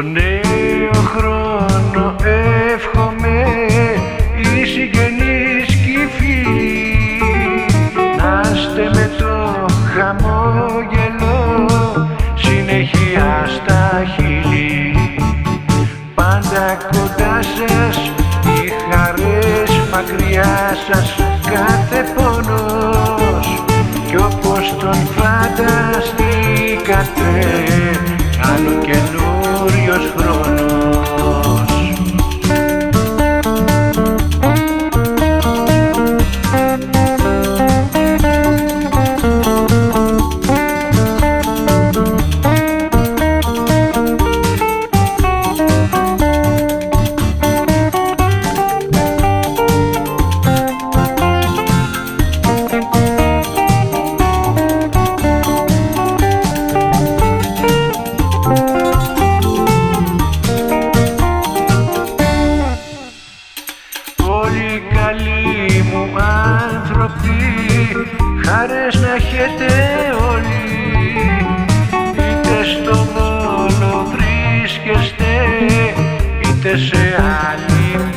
Στο νέο χρόνο εύχομαι οι συγγενείς και οι φίλοι να είστε με το χαμόγελο συνεχεία στα χείλη. Πάντα κοντά σας οι χαρές μακριά σας κάθε πόνος. Κι όπως τον φανταστήκατε άλλο καινούριος άνθρωποι Χάρες να έχετε όλοι. Είτε στο Βόλο βρίσκεστε Είτε σε άλλη